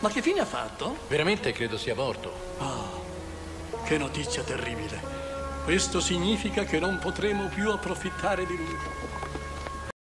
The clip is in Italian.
Ma che fine ha fatto? Veramente credo sia morto. Oh, che notizia terribile. Questo significa che non potremo più approfittare di lui.